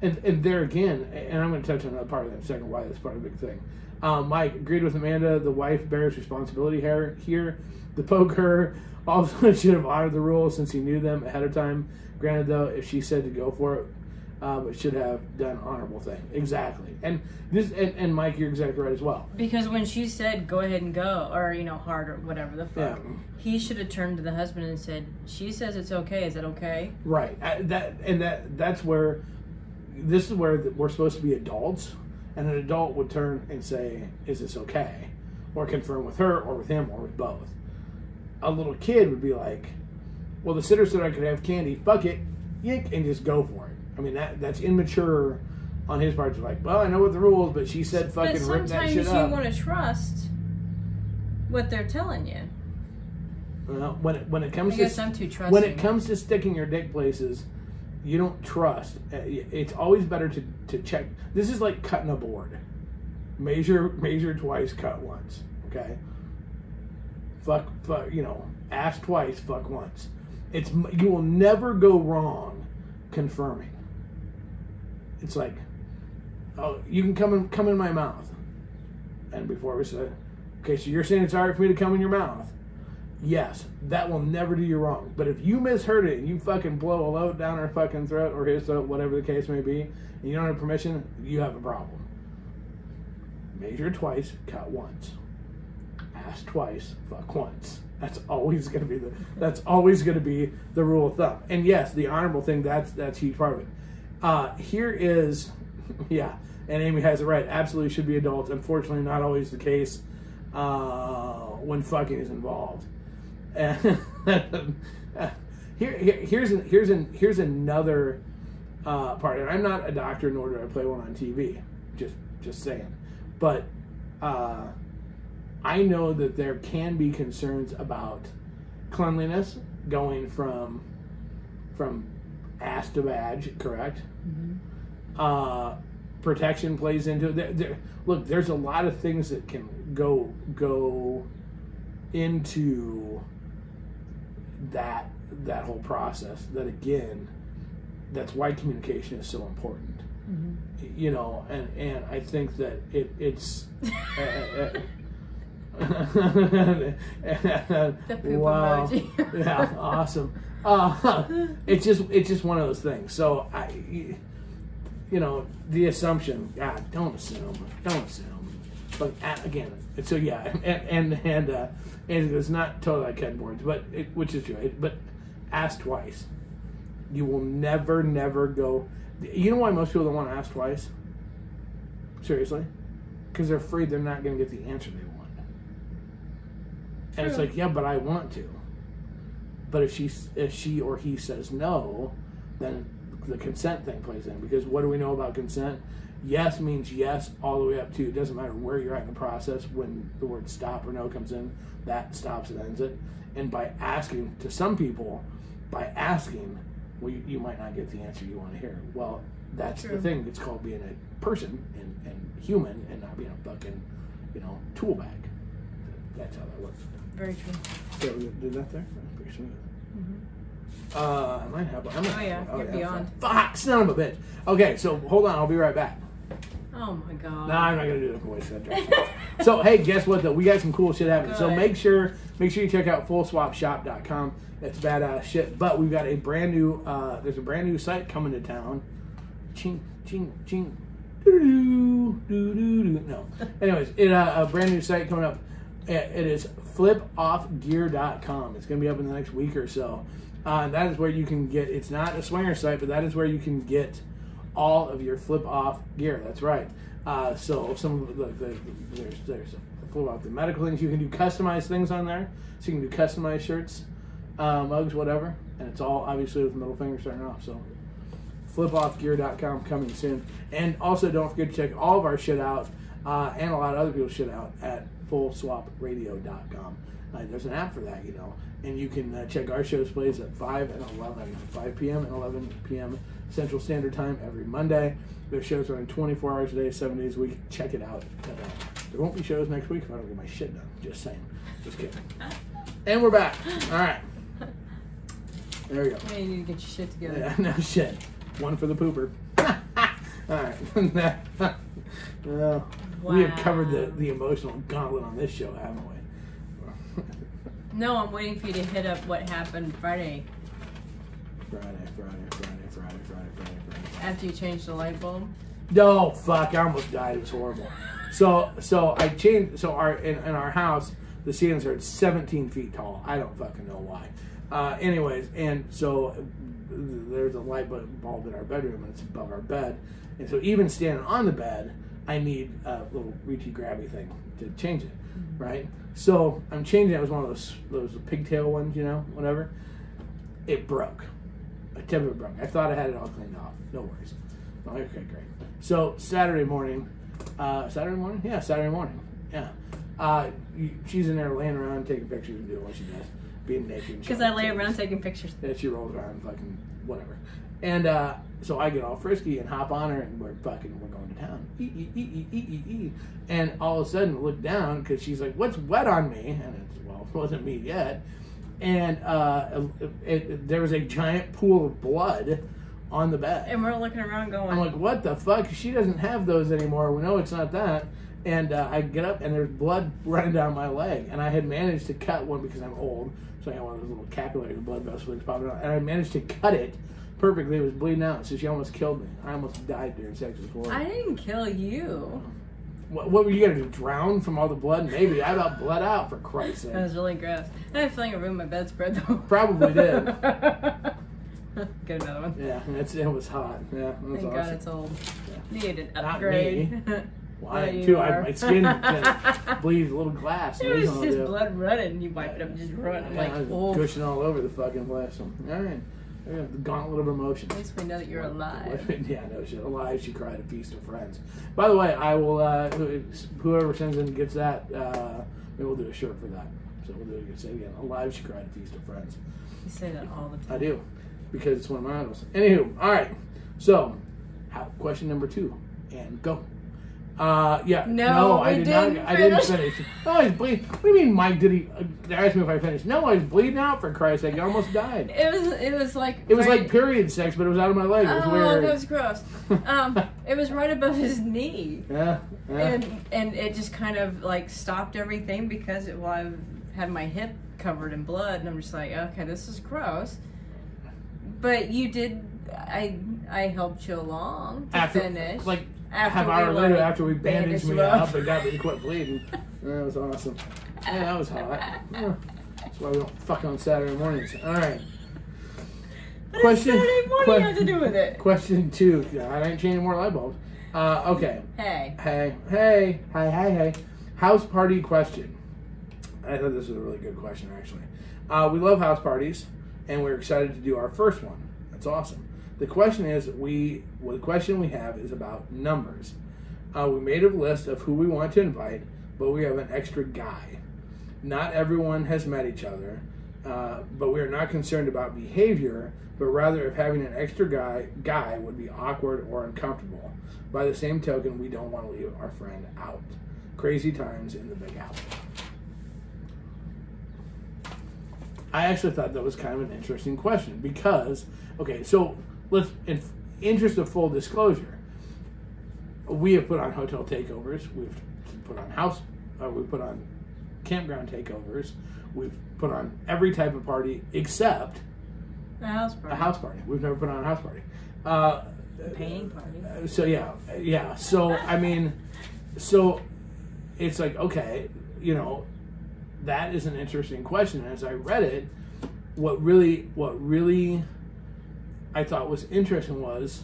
and and there again, and I'm going to touch on that part of that in a second. Why that's part of the big thing. Um, Mike agreed with Amanda. The wife bears responsibility here. Here, the poker also should have honored the rules since he knew them ahead of time. Granted, though, if she said to go for it, uh, but should have done honorable thing. Exactly. And this and, and Mike, you're exactly right as well. Because when she said go ahead and go, or you know, hard or whatever the Yeah. fuck, he should have turned to the husband and said, "She says it's okay. Is it okay?" Right. Uh, that and that that's where this is where we're supposed to be adults, and an adult would turn and say, "Is this okay?" or confirm with her or with him or with both. A little kid would be like, "Well, the sitter said I could have candy. Fuck it, yink, and just go for it." I mean, that that's immature on his part. To like, well, I know what the rules, but she said fucking rip that sometimes shit you want to trust what they're telling you. Well, when it when it I comes guess to I'm too trusting. when it comes to sticking your dick places, you don't trust. Uh, It's always better to, to check. This is like cutting a board. Measure measure twice, cut once. Okay. Fuck, fuck. You know, ask twice, fuck once. It's you will never go wrong confirming. It's like, oh, you can come in come in my mouth, and before we said, okay, so you're saying it's alright for me to come in your mouth. Yes, that will never do you wrong. But if you misheard it and you fucking blow a load down her fucking throat or his throat, whatever the case may be, and you don't have permission, you have a problem. Measure twice, cut once. Ask twice, fuck once. That's always gonna be the that's always gonna be the rule of thumb. And yes, the honorable thing that's that's huge part of it. Uh, here is yeah, and Amy has it right. Absolutely should be adults. Unfortunately, not always the case uh, when fucking is involved. And here, here here's an, here's an, here's another uh, part, and I'm not a doctor, nor do I play one on TV. Just just saying, but uh, I know that there can be concerns about cleanliness going from from ass to badge, correct? Uh, protection plays into it. There, there, look, there's a lot of things that can go go into that that whole process. That again, that's why communication is so important. You know, and and I think that it it's. uh, uh, wow. yeah, awesome. Uh, it's just it's just one of those things. So I, you know, the assumption. God, don't assume. Don't assume. But uh, again, so yeah, and and and uh, and it's not totally like headboards, but it, which is true. But ask twice. You will never, never go. You know why most people don't want to ask twice? Seriously, because they're afraid they're not going to get the answer they want. And it's like, yeah, but I want to. But if she if she or he says no, then the consent thing plays in because what do we know about consent? Yes means yes all the way up to it doesn't matter where you're at in the process when the word stop or no comes in, that stops and ends it. And by asking to some people, by asking, well, you, you might not get the answer you want to hear. Well, that's the thing. It's called being a person and, and human and not being a fucking, you know, tool bag. That's how that works. Very true. So we did that there? That's pretty smooth. Uh, I might have. I might Mm-hmm. Oh, yeah, have- you're beyond. Fuck, son of a bitch. Okay, so hold on. I'll be right back. Oh my god. No, I'm not gonna do the voice. That so hey, guess what? Though we got some cool shit happening. So make sure make sure you check out fullswapshop.com. That's badass shit. But we've got a brand new. Uh, there's a brand new site coming to town. Ching ching ching. Doo doo doo doo. No. Anyways, it uh, a brand new site coming up. It, it is flipoffgear.com. It's going to be up in the next week or so. Uh, that is where you can get. It's not a swinger site, but that is where you can get all of your flip off gear. That's right. Uh, so some of the, the, there's there's a flip off the medical things. You can do customized things on there. So you can do customized shirts, uh, mugs, whatever. And it's all obviously with the middle finger starting off. So flipoffgear.com coming soon. And also don't forget to check all of our shit out uh, and a lot of other people's shit out at fullswapradio.com. Uh, there's an app for that, you know. And you can uh, check our shows plays at 5 and 11, 5 p.m. and 11 p.m. Central Standard Time every Monday. Their shows are on 24 hours a day, 7 days a week. Check it out. Uh, there won't be shows next week if I don't get my shit done. Just saying. Just kidding. And we're back. All right. There we go. You need to get your shit together. Yeah, no shit. One for the pooper. All right. well, we have covered the, the emotional gauntlet on this show, haven't we? No, I'm waiting for you to hit up what happened Friday Friday, Friday, Friday, Friday, Friday, Friday, Friday. after you changed the light bulb. No, fuck! I almost died. It was horrible. So, so I changed. So our in, in our house, the ceilings are 17 feet tall. I don't fucking know why. Uh, anyways, and so there's a light bulb in our bedroom, and it's above our bed. And so even standing on the bed, I need a little reachy grabby thing to change it, right? So I'm changing it. It was one of those those pigtail ones, you know, whatever. It broke. A tip of it broke. I thought I had it all cleaned off. No worries. Okay, great. So Saturday morning, uh, Saturday morning, yeah, Saturday morning, yeah. Uh, you- she's in there laying around taking pictures and doing what she does, being naked. Because I lay around taking pictures. Yeah, she rolls around, fucking whatever. And uh, so I get all frisky and hop on her, and we're fucking, we're going to town. E, e, e, e, e, e, e. And all of a sudden, look down because she's like, "What's wet on me?" And it's well, it wasn't me yet. And uh, it, it, there was a giant pool of blood on the bed. And we're looking around going, I'm like, what the fuck? She doesn't have those anymore. We know it's not that. And uh, I get up and there's blood running down my leg. And I had managed to cut one because I'm old. So I had one of those little capillary blood vessels popping out. And I managed to cut it perfectly. It was bleeding out. So she almost killed me. I almost died during sex before. I didn't kill you. What, what were you going to do? Drown from all the blood? Maybe. I about bled out for Christ's sake. That was really gross. I had a feeling it ruined my bedspread though. Probably did. Get another one. Yeah, it's, it was hot. Yeah, it was Thank awesome. God it's old. Yeah. Needed an Not upgrade. Well, I Yeah, am too. I, my skin bleeds a little glass. It was just blood running. You wiped it up, and just run. I'm Yeah, like, I was oh. gushing all over the fucking place. All right. Yeah, the gauntlet of emotions. At least we know that you're alive. yeah, no shit. Alive, she cried. A feast of friends. By the way, I will. Uh, whoever sends in gets that, uh, maybe we'll do a shirt for that. So we'll do it again. Say it again. Alive, she cried. A feast of friends. You say that all the time. I do, because it's one of my idols. Anywho, all right. So, how, question number two, and go. Uh, yeah. No, I we did not. didn't I didn't finish. finish. No, I was bleeding. What do you mean, Mike? Did he? Uh, they asked me if I finished. No, I was bleeding out for Christ's sake. I almost died. It was. It was like. It was right- like period sex, but it was out of my leg. It was Oh, weird. that was gross. Um, it was right above his knee, yeah. yeah. and and it just kind of like stopped everything because it, well, I had my hip covered in blood, and I'm just like, okay, this is gross. But you did. I I helped you along to after, finish. like After half hour later, after we bandaged bandaged me up. up and got me to quit bleeding. That was awesome. Yeah, that was hot. Yeah. That's why we don't fuck on Saturday mornings. All right. What question- does Saturday morning que- have to do with it? Question two. Yeah, I ain't changing more light bulbs. Uh, okay. Hey, Hey, hey, hey, hey, hey. House party question. I thought this was a really good question, actually. Uh, we love house parties, and we're excited to do our first one. That's awesome. The question is, we well, the question we have is about numbers. Uh, we made a list of who we want to invite, but we have an extra guy. Not everyone has met each other, uh, but we are not concerned about behavior, but rather if having an extra guy guy would be awkward or uncomfortable. By the same token, we don't want to leave our friend out. Crazy times in the big house. I actually thought that was kind of an interesting question because, okay, so let's, in interest of full disclosure, we have put on hotel takeovers, we've put on house, uh, we put on campground takeovers, we've put on every type of party except the house party. a house party. We've never put on a house party. Uh, painting party. so yeah, yeah. So I mean, so it's like okay, you know, that is an interesting question. As I read it, what really, what really, I thought was interesting was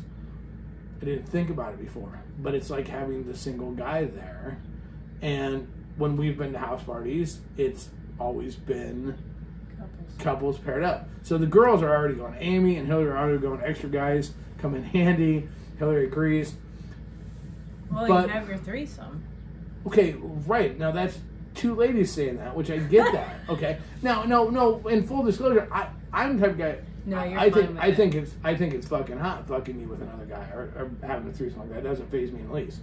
I didn't think about it before, but it's like having the single guy there, and when we've been to house parties, it's always been Couples. couples paired up. So the girls are already going. Amy and Hillary are already going. Extra guys come in handy. Hillary agrees. Well, But- you have your threesome. Okay, right now that's two ladies saying that, which I get that. Okay, now no no. In full disclosure, I I'm the type of guy. No, I- you're I fine think I it. think it's I think it's fucking hot fucking you with another guy or, or having a threesome like that. Doesn't phase me in the least.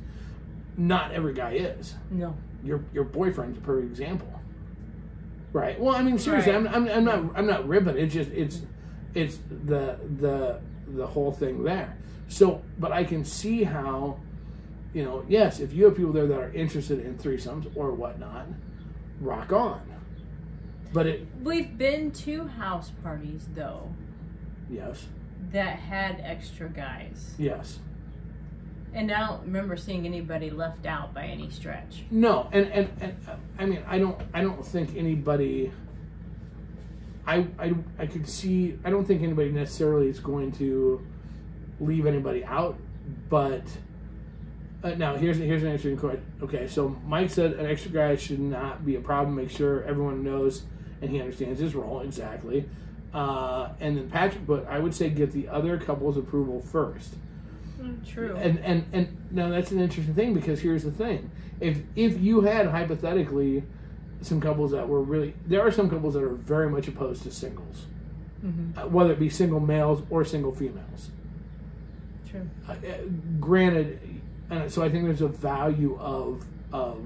Not every guy is. No. your your boyfriend's a perfect example. Right. Well, I mean, seriously, Right. I'm, I'm, I'm not I'm not ripping. It's just it's it's the the the whole thing there. So, but I can see how, you know, yes, if you have people there that are interested in threesomes or whatnot, rock on. But it We've been to house parties though yes that had extra guys, yes and I don't remember seeing anybody left out by any stretch. No, and, and, and uh, I mean, I don't, I don't think anybody. I, I, I could see. I don't think anybody necessarily is going to leave anybody out, but uh, now here's here's an interesting question. Okay, so Mike said an extra guy should not be a problem. Make sure everyone knows and he understands his role exactly. Uh, and then Patrick, but I would say get the other couple's approval first. True. And and and now that's an interesting thing because here's the thing: if if you had hypothetically some couples that were really there are some couples that are very much opposed to singles, hmm uh, whether it be single males or single females. True. Uh, uh, granted, and so I think there's a value of of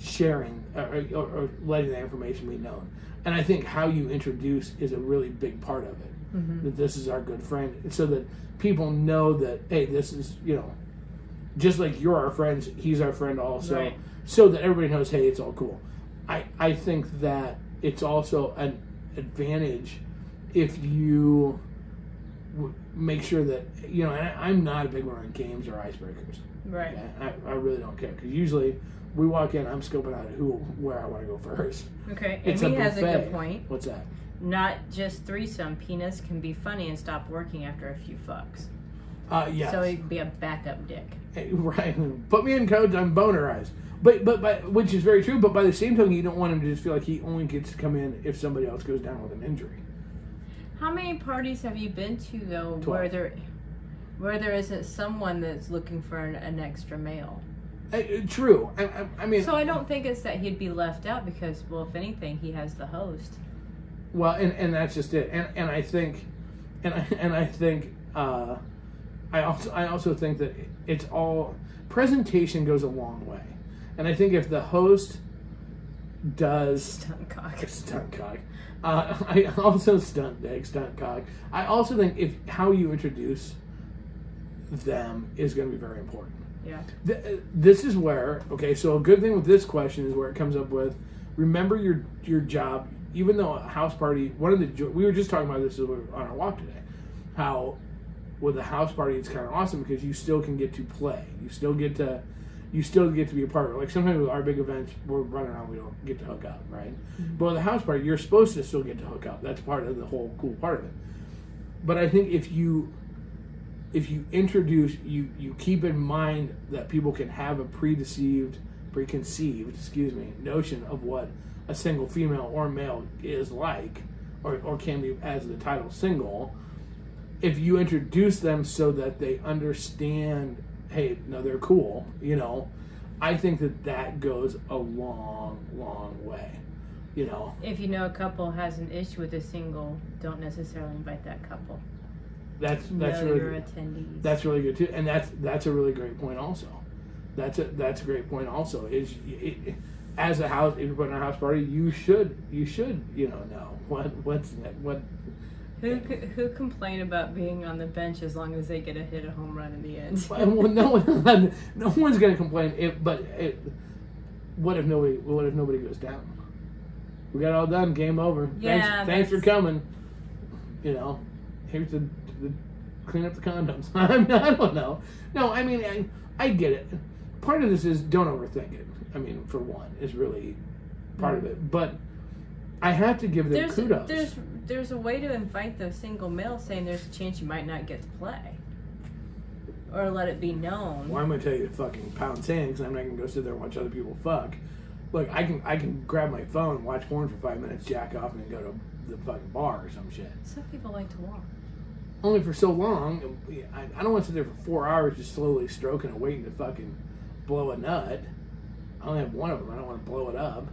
sharing or, or, or letting that information be known. And I think how you introduce is a really big part of it. Mm-hmm. That this is our good friend, so that people know that hey, this is you know, just like you're our friends, he's our friend also, Right. so that everybody knows hey, it's all cool. I I think that it's also an advantage if you w- make sure that you know. And I, I'm not a big one on games or icebreakers. Right. Okay? I, I really don't care because usually we walk in, I'm scoping out who where I want to go first. Okay. It's Amy a has a good point. What's that? Not just threesome. Penis can be funny and stop working after a few fucks. Uh, yes. So he can be a backup dick. Right. Put me in codes. I'm bonerized. But but but which is very true. But by the same token, you don't want him to just feel like he only gets to come in if somebody else goes down with an injury. How many parties have you been to though where there where there isn't someone that's looking for an, an extra male? Uh, uh, true. I, I, I mean, So I don't think it's that he'd be left out because, well, if anything, he has the host. well, and, and that's just it. And and I think, and I and I think, uh, I also I also think that it's all presentation goes a long way. And I think if the host does Stunt cock. stunt cock. Uh, I also stunt dick, stunt cock. I also think if how you introduce them is going to be very important. Yeah. Th- uh, this is where okay. So a good thing with this question is where it comes up with. Remember your your job. Even though a house party, one of the we were just talking about this on our walk today, how with a house party it's kind of awesome because you still can get to play. You still get to you still get to be a part of it. Like sometimes with our big events, we're running around, we don't get to hook up, right? Mm-hmm. But with a house party, you're supposed to still get to hook up. That's part of the whole cool part of it. But I think if you if you introduce you you keep in mind that people can have a predeceived preconceived excuse me notion of what a single female or male is like or, or can be as the title single if you introduce them so that they understand hey no they're cool you know i think that that goes a long long way you know If you know a couple has an issue with a single, don't necessarily invite that couple. That's that's really your good. attendees. That's really good too, and that's that's a really great point also. That's a that's a great point also. Is it, it- as a house, if you're putting a house party, you should you should you know know what what's what who who complain about being on the bench as long as they get a hit a home run in the end? well, no one no one's gonna complain. If but it, what if nobody what if nobody goes down? We got it all done. Game over. Yeah, thanks, thanks for coming. You know, here's the, the clean up the condoms. I don't know. No, I mean I, I get it. Part of this is don't overthink it. I mean, for one, is really part of it. Mm. But I have to give them There's kudos. there's there's a way to invite the single male, saying there's a chance you might not get to play, or let it be known. Well, I'm gonna tell you to fucking pound sand because I'm not gonna go sit there and watch other people fuck. Look, I can I can grab my phone, watch porn for five minutes, jack off, and then go to the fucking bar or some shit. Some people like to walk. Only for so long. I, don't want to sit there for four hours just slowly stroking and waiting to fucking blow a nut. I only have one of them. I don't want to blow it up.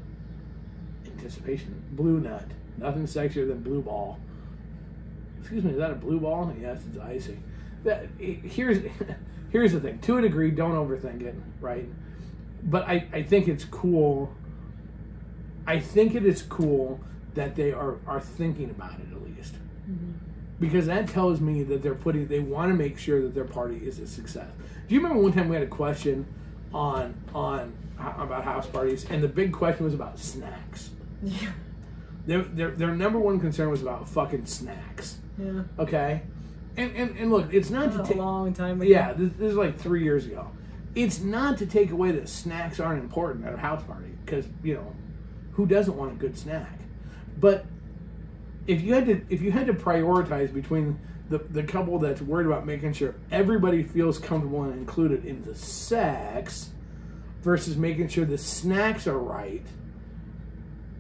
Anticipation. Blue nut. Nothing sexier than blue ball. Excuse me, is that a blue ball? Yes, it's icy. That here's here's the thing. To a degree, don't overthink it, right? But I, I think it's cool. I think it is cool that they are, are thinking about it at least mm-hmm. Because that tells me that they're putting they want to make sure that their party is a success. Do you remember one time we had a question on on about house parties, and the big question was about snacks. Yeah. Their their, their number one concern was about fucking snacks. Yeah. Okay, and and, and look, it's not to A take long time ago. yeah, this, this is like three years ago. It's not to take away that snacks aren't important at a house party because you know who doesn't want a good snack, but if you had to if you had to prioritize between the, the couple that's worried about making sure everybody feels comfortable and included in the sex versus making sure the snacks are right,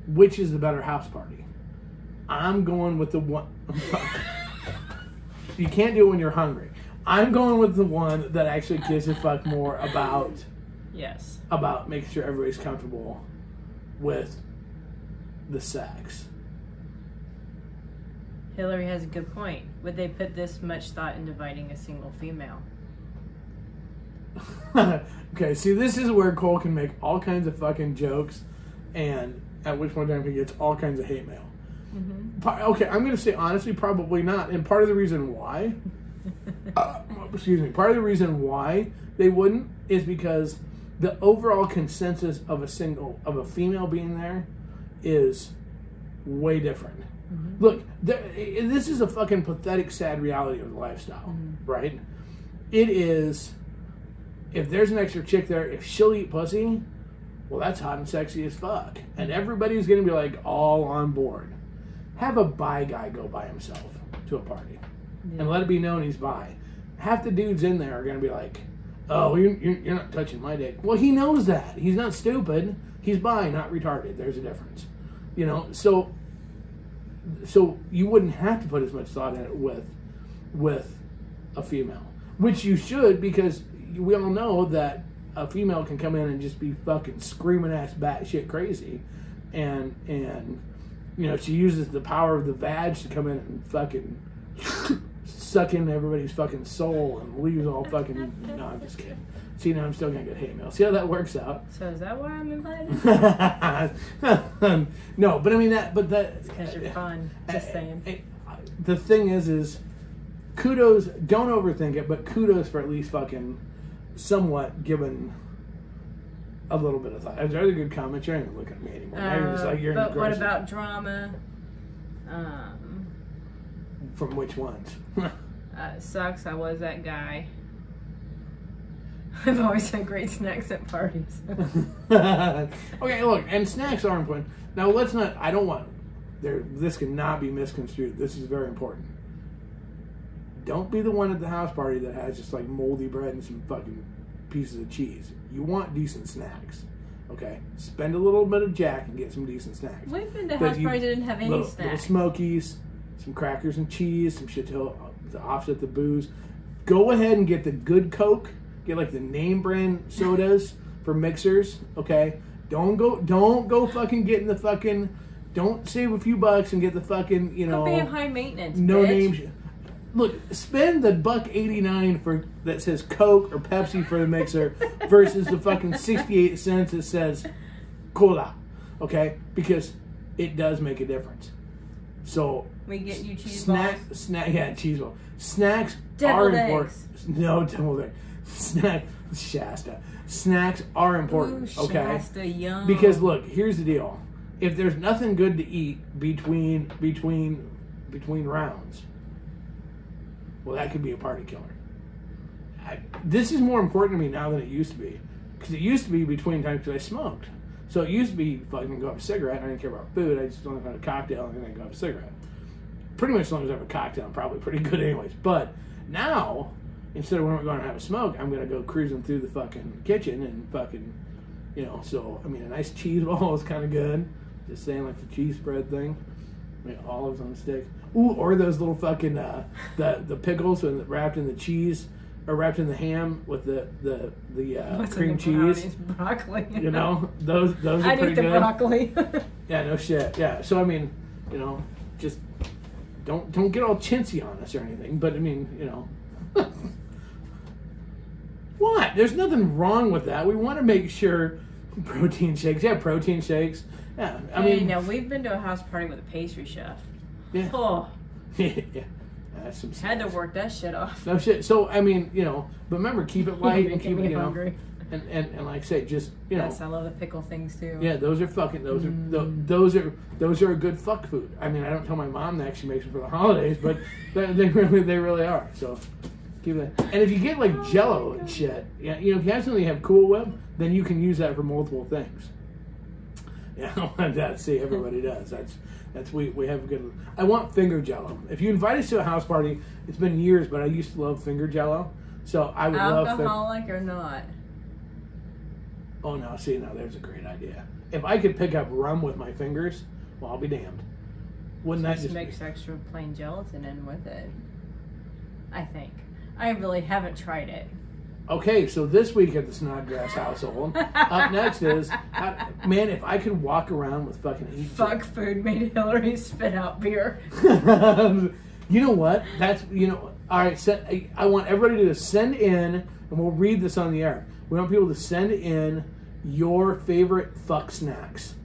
which is the better house party? I'm going with the one. you can't do it when you're hungry. I'm going with the one that actually gives a fuck more about Yes. about making sure everybody's comfortable with the sex. Hillary has a good point. Would they put this much thought in dividing a single female? okay, see, this is where Kole can make all kinds of fucking jokes, and at which one time he gets all kinds of hate mail. Pa- Okay, I'm going to say honestly, probably not. And part of the reason why, uh, excuse me, part of the reason why they wouldn't is because the overall consensus of a single of a female being there is way different. Mm-hmm. Look, there, this is a fucking pathetic, sad reality of the lifestyle, mm-hmm. right? It is. If there's an extra chick there, if she'll eat pussy, well, that's hot and sexy as fuck, and mm-hmm. everybody's gonna be like all on board. Have a bi guy go by himself to a party, and let it be known he's bi. half the dudes in there are gonna be like, "Oh, you, you, you're not touching my dick." Well, he knows that. He's not stupid. He's bi, not retarded. There's a difference, you know. So, so you wouldn't have to put as much thought in it with, with, a female, which you should because we all know that a female can come in and just be fucking screaming ass batshit crazy, and and you know she uses the power of the vag to come in and fucking suck in everybody's fucking soul and leaves all fucking. No, I'm just kidding. See, now I'm still gonna get hate mail. See how that works out? So is that why I'm invited? no, but I mean that. But that Because you're fun. Just saying. it- the thing is, is kudos. Don't overthink it, but kudos for at least fucking somewhat giving a little bit of thought. Those are good comments. You're not even looking at me anymore. Now you're just Uh, like you're but what about drama? Um, from which ones? uh, sucks. I was that guy. I've always had great snacks at parties. okay, look, and snacks are important. Now let's not. I don't want. There, this cannot be misconstrued. This is very important. Don't be the one at the house party that has just like moldy bread and some fucking pieces of cheese. You want decent snacks. Okay, spend a little bit of jack and get some decent snacks. We've been to But house you- parties that didn't have any little, little smokies, some crackers and cheese, some shit to, uh, to offset the booze. Go ahead and get the good Coke. Get like the name brand sodas for mixers. Okay, don't go don't go fucking getting the fucking. Don't save a few bucks and get the fucking you know high maintenance. no bitch. name. Look, spend the buck eighty nine for that says Coke or Pepsi for the mixer versus the fucking sixty eight cents that says cola. Okay, because it does make a difference. So We get you cheese snack, balls. snack, yeah, cheese. Snacks Deviled are important. No, deviled egg. Snack, Shasta. Snacks are important. Ooh, okay, Shasta, yum. because look, here's the deal. If there's nothing good to eat between between between rounds, well, that could be a party killer. I, this is more important to me now than it used to be, because it used to be between times because I smoked. So it used to be fucking go have a cigarette. I didn't care about food. I just wanted to have a cocktail and then go have a cigarette. Pretty much as long as I have a cocktail, I'm probably pretty good anyways. But now, instead of when we're going to have a smoke, I'm going to go cruising through the fucking kitchen and fucking, you know. So I mean, a nice cheese ball is kind of good. Just saying, like the cheese spread thing. I mean, olives on sticks. Ooh, or those little fucking uh, the the pickles and wrapped in the cheese or wrapped in the ham with the the the uh, cream the cheese. Broccoli. You know, those those are I'd pretty eat the good. broccoli. Yeah, no shit. Yeah. So I mean, you know, just don't don't get all chintzy on us or anything. But I mean, you know. what? There's nothing wrong with that. We want to make sure protein shakes. Yeah, protein shakes. Yeah. I Hey, mean, now we've been to a house party with a pastry chef. yeah. Oh, yeah. That's some had to work that shit off. No shit. So I mean, you know, but remember, keep it light and keep it, you know, hungry. and, and and like I say, just you know, Yes, I love the pickle things too. Yeah, those are fucking. Those are Mm. tho- those are those are a good fuck food. I mean, I don't tell my mom that she makes them for the holidays, but they, they really they really are. So keep it. And if you get like Jello and shit, yeah, you know, if you have something you have Cool Whip, then you can use that for multiple things. Yeah, I that. see, everybody does. That's that's we we have a good. I want finger Jello. If you invite us to a house party, it's been years, but I used to love finger Jello. So I would love. Alcoholic or not? Oh no, see now there's a great idea. If I could pick up rum with my fingers, well I'll be damned. Wouldn't that Just just mix be? extra plain gelatin in with it. I think. I really haven't tried it. Okay, so this week at the Snodgrass household, up next is uh, man, if I could walk around with fucking eight Fuck food made Hillary spit out beer. you know what? That's you know. All right, send, I, I want everybody to send in, and we'll read this on the air. We want people to send in your favorite fuck snacks.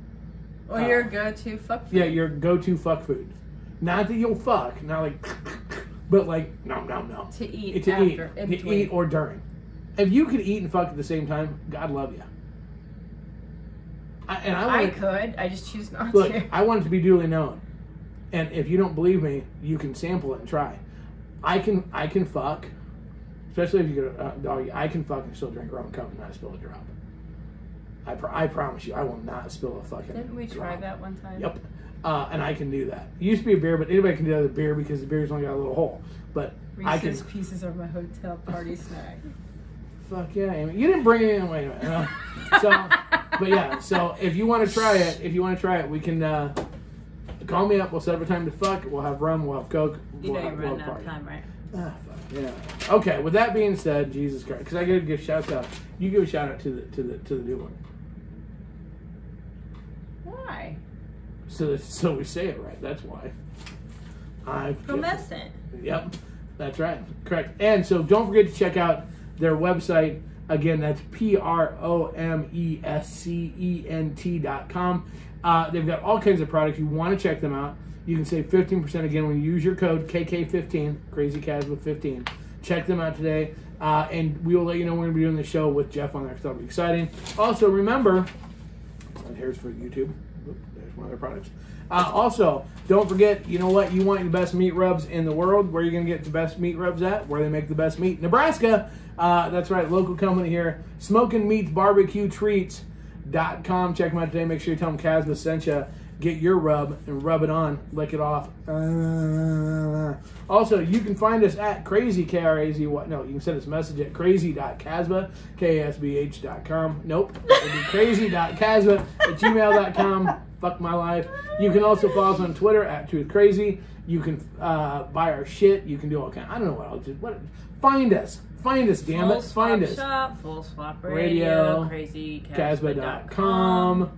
Or Uh, your go-to fuck food. Yeah, your go-to fuck food. Not that you'll fuck, not like, but like no, no, no. To eat to eat, after, in to eat or during. If you could eat and fuck at the same time, God love you. I, and I I could. I just choose not look. to. I want it to be duly known. And if you don't believe me, you can sample it and try. I can. I can fuck, especially if you get a uh, doggy. I can fuck and still drink rum and coke and not spill a drop. I, pr- I promise you, I will not spill a fucking. Didn't we try that one time? Yep. Uh, and I can do that. It used to be a beer, but anybody can do that with beer because the beer's only got a little hole. But I can- Reese's Pieces are my hotel party snack. Fuck yeah, Amy. You didn't bring it in. Wait a minute. Uh, so, but yeah, so if you want to try it, if you want to try it, we can uh, call me up. We'll set up a time to fuck. We'll have rum. We'll have coke. You we'll know have, you're we'll running out of time, right? Ah, fuck, yeah. Okay. With that being said, Jesus Christ, because I gotta give shouts out. You give a shout out to the to the to the new one. Why? So that, so we say it right. That's why. I Promescent. Yep, that's right. Correct. And so don't forget to check out their website. Again, that's P R O M E S C E N T dot com. Uh, they've got all kinds of products. You want to check them out. You can save 15% again when you use your code KK15, Crazy Cas with 15. Check them out today. Uh, and we will let you know when we're going to be doing the show with Jeff on there because that'll be exciting. Also, remember, and here's for YouTube. There's one of their products. Uh, also, don't forget, you know what? You want the best meat rubs in the world. Where are you going to get the best meat rubs at? Where they make the best meat? Nebraska. Uh, that's right, local company here. Smoking Meats Barbecue Treats.com. Check them out today. Make sure you tell them Kasbh sent you. Get your rub and rub it on. Lick it off. Uh, also, you can find us at crazy, K-R-A-Z, what? No, you can send us a message at krazy.kasbh, K-A-S-B-H.com. Nope. It would be krazy.kasbh at gmail.com. Fuck my life. You can also follow us on Twitter at Truth Krazy. You can uh, buy our shit. You can do all kind. I don't know what I'll do. What? Find us. Find us. Damn Full it. Find us. shop, full swap Radio, radio, Krazy Kasbh.com.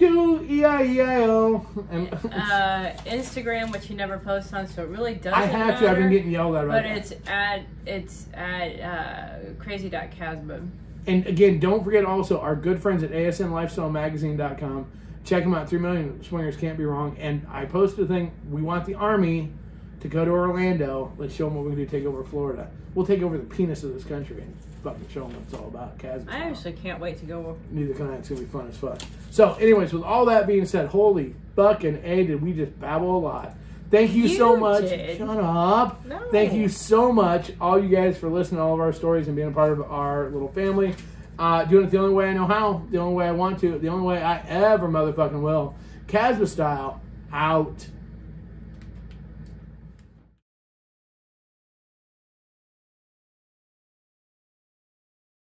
Do E I E I O. Uh, Instagram, which you never post on, so it really doesn't I have to. I've been matter, getting yelled at about But that. it's at it's at uh, krazy.kasbh. And again, don't forget also our good friends at asnlifestylemagazine.com. Check them out. Three million swingers can't be wrong. And I posted a thing. We want the army to go to Orlando. Let's show them what we can do take over Florida. We'll take over the penis of this country fucking show them what it's all about. Cas- I actually can't wait to go. Neither can I. It's gonna be fun as fuck. So, anyways, with all that being said, holy fucking a, did we just babble a lot? Thank you, so much. did. Shut up. No. Thank you so much, all you guys, for listening to all of our stories and being a part of our little family. Uh, doing it the only way I know how, the only way I want to, the only way I ever motherfucking will. Kasbh style, out.